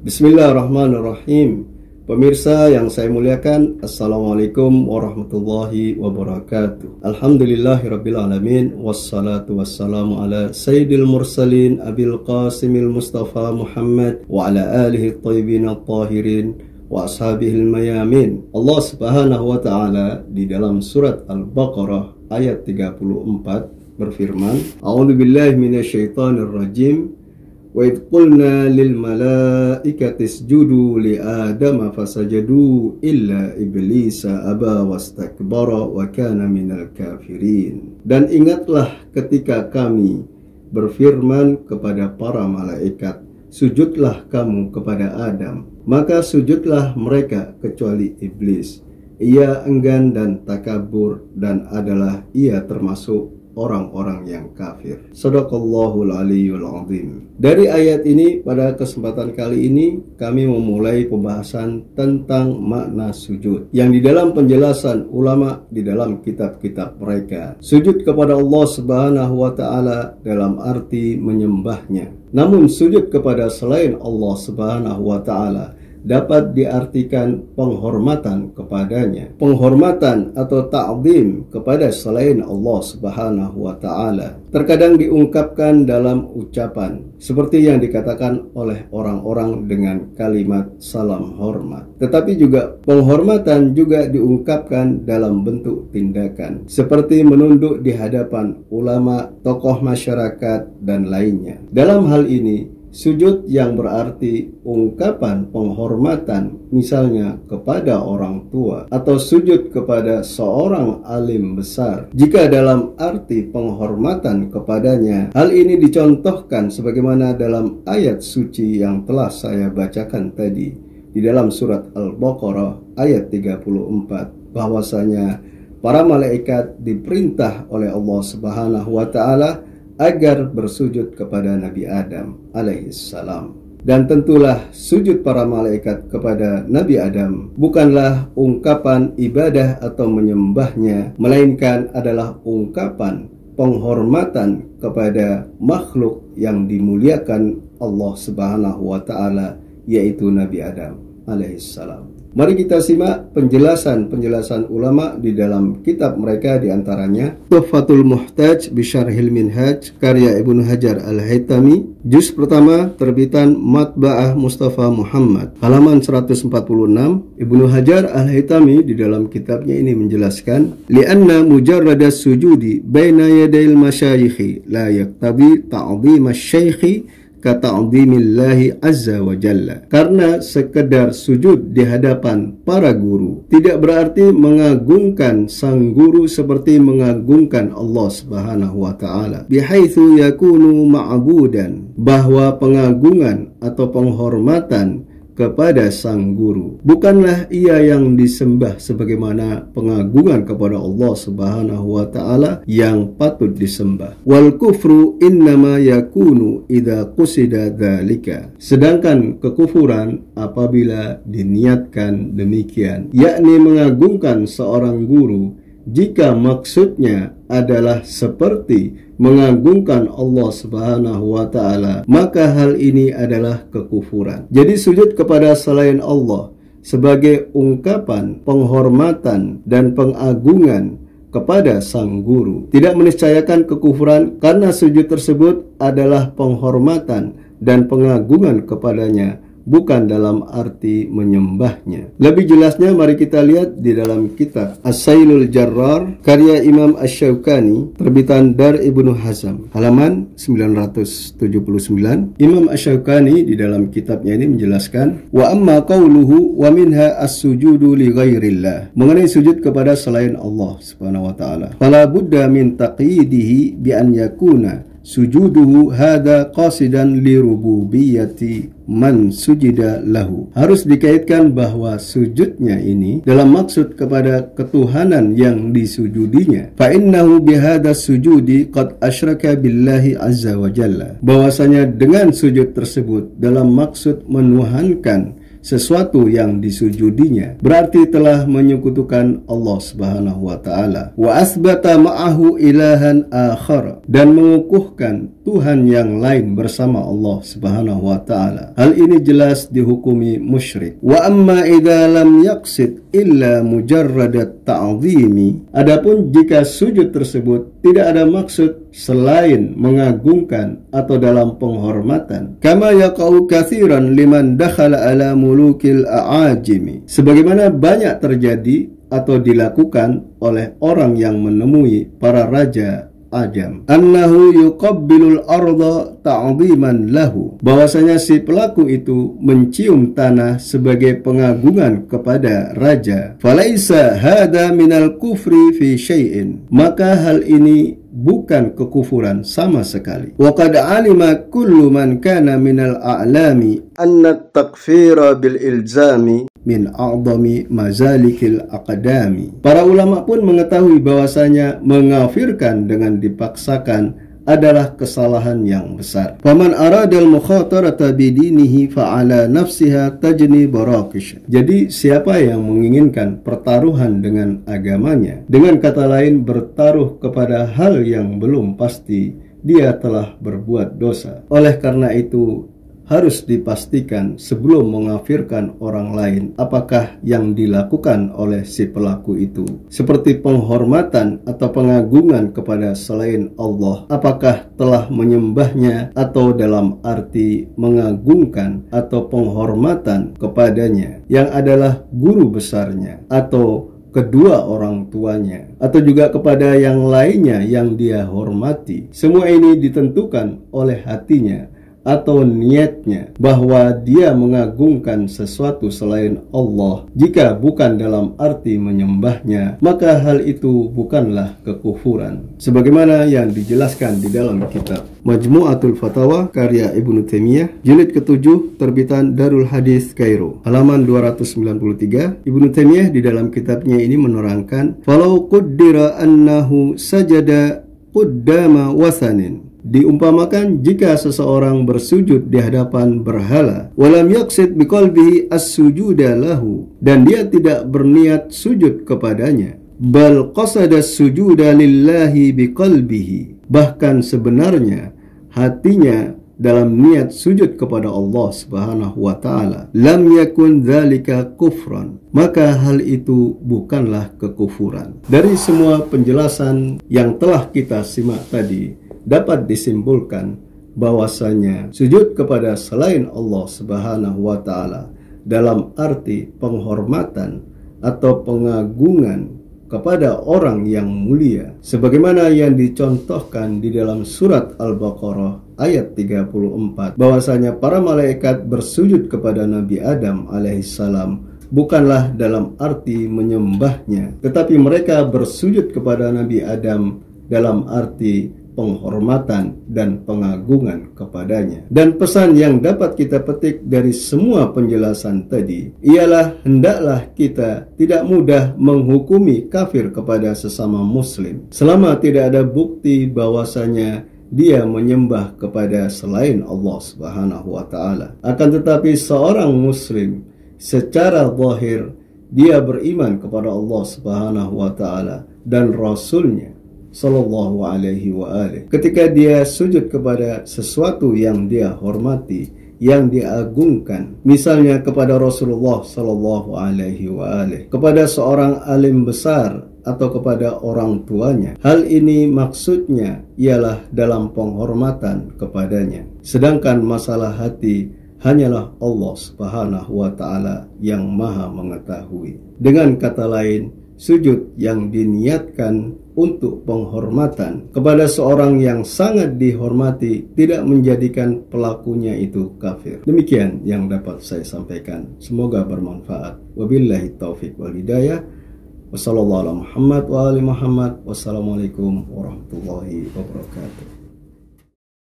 Bismillahirrahmanirrahim. Pemirsa yang saya muliakan, Assalamualaikum warahmatullahi wabarakatuh. Alhamdulillahirrabbilalamin, wassalatu wassalamu ala sayyidil mursalin abil qasimil mustafa Muhammad wa ala alihi tayyibin tahirin wa ashabihil mayamin. Allah subhanahu wa ta'ala di dalam surat Al-Baqarah ayat 34 berfirman, A'udzu billahi minasyaitonir rajim. Wa idh qulna lil malaikati isjudu li Adama fasajadu illa iblisa aba wastakbara wa kana minal kafirin. Dan ingatlah ketika kami berfirman kepada para malaikat, sujudlah kamu kepada Adam. Maka sujudlah mereka kecuali iblis. Ia enggan dan takabur dan adalah ia termasuk orang-orang yang kafir. Sadaqallahul aliyul azim. Dari ayat ini pada kesempatan kali ini kami memulai pembahasan tentang makna sujud yang di dalam penjelasan ulama di dalam kitab-kitab mereka. Sujud kepada Allah Subhanahu wa taala dalam arti menyembahnya. Namun sujud kepada selain Allah Subhanahu wa taala dapat diartikan penghormatan kepadanya. Penghormatan atau ta'zim kepada selain Allah Subhanahu wa taala. Terkadang diungkapkan dalam ucapan seperti yang dikatakan oleh orang-orang dengan kalimat salam hormat. Tetapi juga penghormatan juga diungkapkan dalam bentuk tindakan seperti menunduk di hadapan ulama, tokoh masyarakat dan lainnya. Dalam hal ini Sujud yang berarti ungkapan penghormatan misalnya kepada orang tua atau sujud kepada seorang alim besar. Jika dalam arti penghormatan kepadanya, hal ini dicontohkan sebagaimana dalam ayat suci yang telah saya bacakan tadi di dalam surat Al-Baqarah ayat 34 bahwasanya para malaikat diperintah oleh Allah Subhanahu wa taala agar bersujud kepada Nabi Adam alaihissalam. Dan tentulah sujud para malaikat kepada Nabi Adam bukanlah ungkapan ibadah atau menyembahnya, melainkan adalah ungkapan penghormatan kepada makhluk yang dimuliakan Allah Subhanahu wa taala yaitu Nabi Adam alaihissalam. Mari kita simak penjelasan-penjelasan ulama di dalam kitab mereka di antaranya Tuhfatul Muhtaj Bisharhil Minhaj karya Ibnu Hajar Al-Haytami Juz pertama terbitan Matba'ah Mustafa Muhammad halaman 146 Ibnu Hajar Al-Haytami di dalam kitabnya ini menjelaskan li'anna mujarrada sujudi baina yadayil masyayikhi la yaktabi ta'zim asy kata'zimillahi azza wa jalla. Karena sekedar sujud di hadapan para guru tidak berarti mengagungkan sang guru seperti mengagungkan Allah Subhanahu wa taala. Bihaitsu yakunu ma'budan bahwa pengagungan atau penghormatan kepada sang guru. Bukanlah ia yang disembah sebagaimana pengagungan kepada Allah Subhanahu wa taala yang patut disembah. Wal kufru innama yakunu idza qusida dzalika. Sedangkan kekufuran apabila diniatkan demikian, yakni mengagungkan seorang guru jika maksudnya adalah seperti mengagungkan Allah Subhanahu wa taala, maka hal ini adalah kekufuran. Jadi sujud kepada selain Allah sebagai ungkapan penghormatan dan pengagungan kepada sang guru tidak meniscayakan kekufuran karena sujud tersebut adalah penghormatan dan pengagungan kepadanya bukan dalam arti menyembahnya. Lebih jelasnya mari kita lihat di dalam kitab As-Sailul Jarrar karya Imam Asy-Syaukani terbitan Dar Ibnu Hazam halaman 979. Imam Asy-Syaukani di dalam kitabnya ini menjelaskan wa amma qauluhu wa minha as-sujudu li ghairillah mengenai sujud kepada selain Allah Subhanahu wa taala. Fala budda min taqidihi bi an yakuna sujuduhu hada qasidan li rububiyyati man sujida lahu. Harus dikaitkan bahwa sujudnya ini dalam maksud kepada ketuhanan yang disujudinya. Fa innahu bihada sujudi qad asyraka billahi azza wa jalla. Bahwasanya dengan sujud tersebut dalam maksud menuhankan sesuatu yang disujudinya berarti telah menyekutukan Allah Subhanahu wa taala. Wa asbata ma'ahu ilahan akhar dan mengukuhkan Tuhan yang lain bersama Allah Subhanahu wa taala. Hal ini jelas dihukumi musyrik. Wa amma idza lam yaqsid illa mujarradat ta'zimi adapun jika sujud tersebut tidak ada maksud selain mengagungkan atau dalam penghormatan. Kama yaqau kathiran liman dakhala ala mulukil a'ajimi. Sebagaimana banyak terjadi atau dilakukan oleh orang yang menemui para raja ajam annahu yuqabbilul arda ta'ziman lahu. Bahwasanya si pelaku itu mencium tanah sebagai pengagungan kepada raja. Falaisa hada minal kufri fi syai'in. Maka hal ini bukan kekufuran sama sekali. Wa qad alima kullu man kana minal a'lami anna takfira bil ilzami min a'zami mazalikil aqdami. Para ulama pun mengetahui bahwasanya mengafirkan dengan dipaksakan adalah kesalahan yang besar. Faman aradal mukhatarata bidinihi fa'ala nafsiha tajni barakish. Jadi siapa yang menginginkan pertaruhan dengan agamanya, dengan kata lain bertaruh kepada hal yang belum pasti, dia telah berbuat dosa. Oleh karena itu, harus dipastikan sebelum mengafirkan orang lain apakah yang dilakukan oleh si pelaku itu. Seperti penghormatan atau pengagungan kepada selain Allah apakah telah menyembahnya atau dalam arti mengagungkan atau penghormatan kepadanya yang adalah guru besarnya atau kedua orang tuanya atau juga kepada yang lainnya yang dia hormati. Semua ini ditentukan oleh hatinya atau niatnya bahwa dia mengagungkan sesuatu selain Allah. Jika bukan dalam arti menyembahnya maka hal itu bukanlah kekufuran. Sebagaimana yang dijelaskan di dalam kitab Majmu'atul Fatawa karya Ibnu Taimiyah jilid ke-7 terbitan Darul Hadis Kairo halaman 293 Ibnu Taimiyah di dalam kitabnya ini menerangkan falau quddira annahu sajada quddama wasanin Diumpamakan jika seseorang bersujud di hadapan berhala, walam yaqsid biqalbihi as-sujuda lahu dan dia tidak berniat sujud kepadanya, bal qasada sujuda lillahi biqalbihi. Bahkan sebenarnya hatinya dalam niat sujud kepada Allah Subhanahu wa taala lam yakun dzalika kufran maka hal itu bukanlah kekufuran dari semua penjelasan yang telah kita simak tadi dapat disimpulkan bahwasanya sujud kepada selain Allah Subhanahu wa taala dalam arti penghormatan atau pengagungan kepada orang yang mulia sebagaimana yang dicontohkan di dalam surat Al-Baqarah ayat 34 bahwasanya para malaikat bersujud kepada Nabi Adam alaihissalam bukanlah dalam arti menyembahnya tetapi mereka bersujud kepada Nabi Adam dalam arti penghormatan dan pengagungan kepadanya. Dan pesan yang dapat kita petik dari semua penjelasan tadi ialah hendaklah kita tidak mudah menghukumi kafir kepada sesama muslim selama tidak ada bukti bahwasanya dia menyembah kepada selain Allah Subhanahu wa taala. Akan tetapi seorang muslim secara zahir dia beriman kepada Allah Subhanahu wa taala dan rasulnya Sallallahu alaihi wa. Ketika dia sujud kepada sesuatu yang dia hormati, yang diagungkan, misalnya kepada Rasulullah Sallallahu alaihi wa alihi, kepada seorang alim besar atau kepada orang tuanya. Hal ini maksudnya ialah dalam penghormatan kepadanya. Sedangkan masalah hati hanyalah Allah Subhanahu wa taala yang Maha mengetahui. Dengan kata lain, sujud yang diniatkan untuk penghormatan kepada seorang yang sangat dihormati tidak menjadikan pelakunya itu kafir. Demikian yang dapat saya sampaikan. Semoga bermanfaat. Wabillahi taufik wal hidayah. Wassalamualaikum warahmatullahi wabarakatuh.